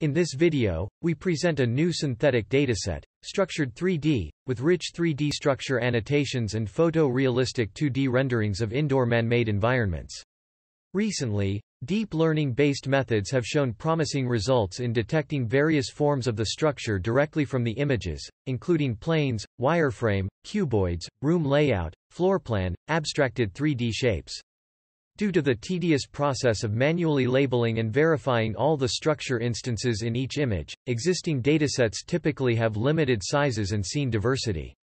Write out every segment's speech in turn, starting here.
In this video, we present a new synthetic dataset, structured 3D, with rich 3D structure annotations and photo-realistic 2D renderings of indoor man-made environments. Recently, deep learning-based methods have shown promising results in detecting various forms of the structure directly from the images, including planes, wireframe, cuboids, room layout, floorplan, abstracted 3D shapes. Due to the tedious process of manually labeling and verifying all the structure instances in each image, existing datasets typically have limited sizes and scene diversity.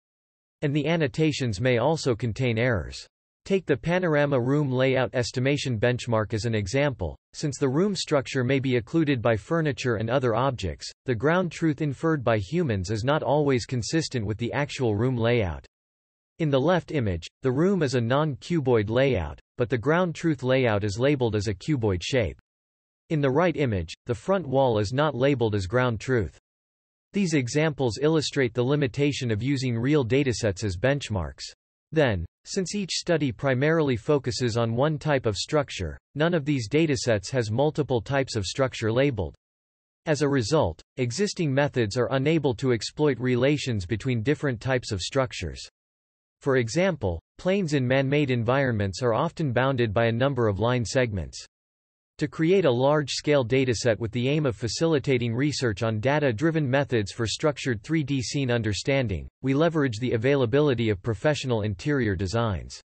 And the annotations may also contain errors. Take the panorama room layout estimation benchmark as an example. Since the room structure may be occluded by furniture and other objects, the ground truth inferred by humans is not always consistent with the actual room layout. In the left image, the room is a non-cuboid layout, but the ground truth layout is labeled as a cuboid shape. In the right image, the front wall is not labeled as ground truth. These examples illustrate the limitation of using real datasets as benchmarks. Then, since each study primarily focuses on one type of structure, none of these datasets has multiple types of structure labeled. As a result, existing methods are unable to exploit relations between different types of structures. For example, planes in man-made environments are often bounded by a number of line segments. To create a large-scale dataset with the aim of facilitating research on data-driven methods for structured 3D scene understanding, we leverage the availability of professional interior designs.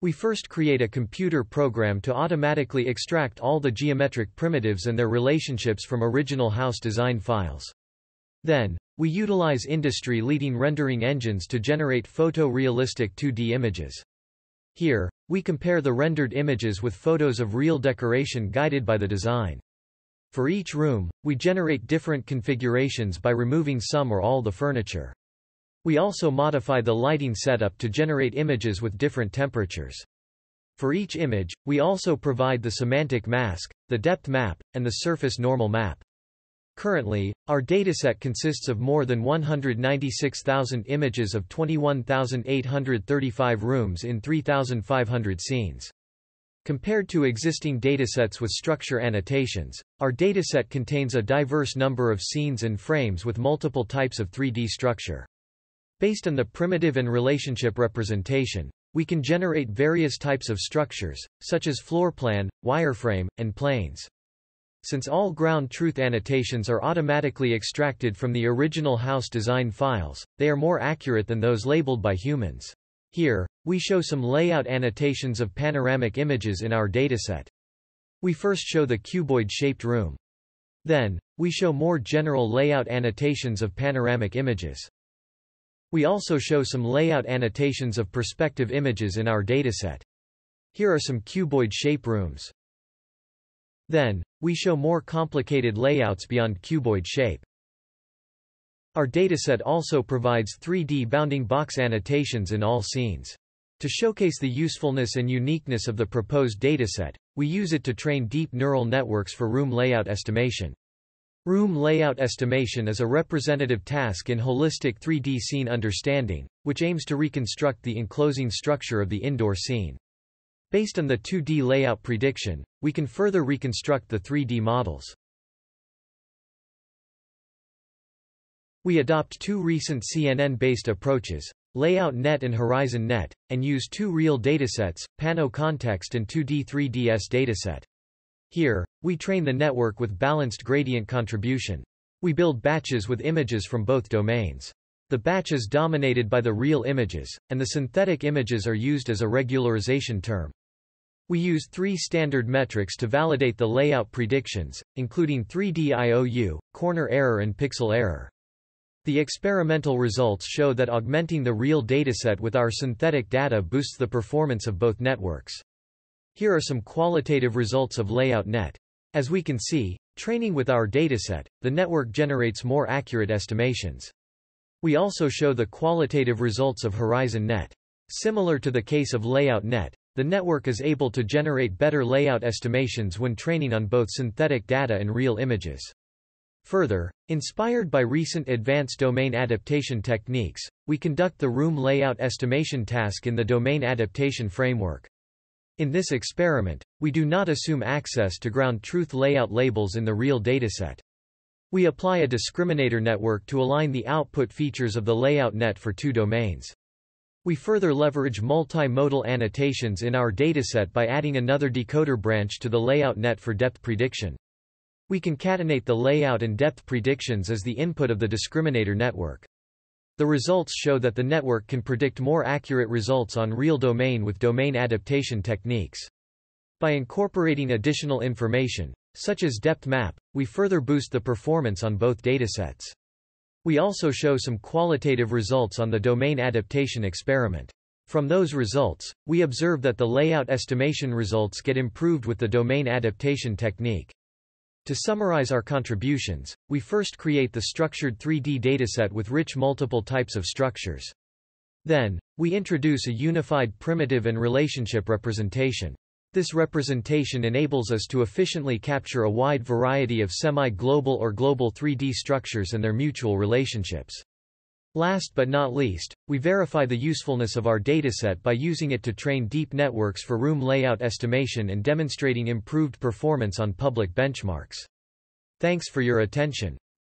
We first create a computer program to automatically extract all the geometric primitives and their relationships from original house design files. Then, we utilize industry-leading rendering engines to generate photo-realistic 2D images. Here, we compare the rendered images with photos of real decoration guided by the design. For each room, we generate different configurations by removing some or all the furniture. We also modify the lighting setup to generate images with different temperatures. For each image, we also provide the semantic mask, the depth map, and the surface normal map. Currently, our dataset consists of more than 196,000 images of 21,835 rooms in 3,500 scenes. Compared to existing datasets with structure annotations, our dataset contains a diverse number of scenes and frames with multiple types of 3D structure. Based on the primitive and relationship representation, we can generate various types of structures, such as floor plan, wireframe, and planes. Since all ground truth annotations are automatically extracted from the original house design files, they are more accurate than those labeled by humans. Here, we show some layout annotations of panoramic images in our dataset. We first show the cuboid-shaped room. Then, we show more general layout annotations of panoramic images. We also show some layout annotations of perspective images in our dataset. Here are some cuboid shape rooms. Then, we show more complicated layouts beyond cuboid shape. Our dataset also provides 3D bounding box annotations in all scenes. To showcase the usefulness and uniqueness of the proposed dataset, we use it to train deep neural networks for room layout estimation. Room layout estimation is a representative task in holistic 3D scene understanding, which aims to reconstruct the enclosing structure of the indoor scene. Based on the 2D layout prediction, we can further reconstruct the 3D models. We adopt two recent CNN-based approaches, Layout Net and Horizon Net, and use two real datasets, Pano Context and 2D 3DS dataset. Here, we train the network with balanced gradient contribution. We build batches with images from both domains. The batch is dominated by the real images, and the synthetic images are used as a regularization term. We use three standard metrics to validate the layout predictions, including 3D IOU, corner error and pixel error. The experimental results show that augmenting the real dataset with our synthetic data boosts the performance of both networks. Here are some qualitative results of Layout Net. As we can see, training with our dataset, the network generates more accurate estimations. We also show the qualitative results of Horizon Net. Similar to the case of Layout Net, the network is able to generate better layout estimations when training on both synthetic data and real images. Further, inspired by recent advanced domain adaptation techniques, we conduct the room layout estimation task in the domain adaptation framework. In this experiment, we do not assume access to ground truth layout labels in the real dataset. We apply a discriminator network to align the output features of the layout net for two domains. We further leverage multimodal annotations in our dataset by adding another decoder branch to the layout net for depth prediction. We concatenate the layout and depth predictions as the input of the discriminator network. The results show that the network can predict more accurate results on real domain with domain adaptation techniques. By incorporating additional information, such as depth map, we further boost the performance on both datasets. We also show some qualitative results on the domain adaptation experiment. From those results, we observe that the layout estimation results get improved with the domain adaptation technique. To summarize our contributions, we first create the structured 3D dataset with rich multiple types of structures. Then, we introduce a unified primitive and relationship representation. This representation enables us to efficiently capture a wide variety of semi-global or global 3D structures and their mutual relationships. Last but not least, we verify the usefulness of our dataset by using it to train deep networks for room layout estimation and demonstrating improved performance on public benchmarks. Thanks for your attention.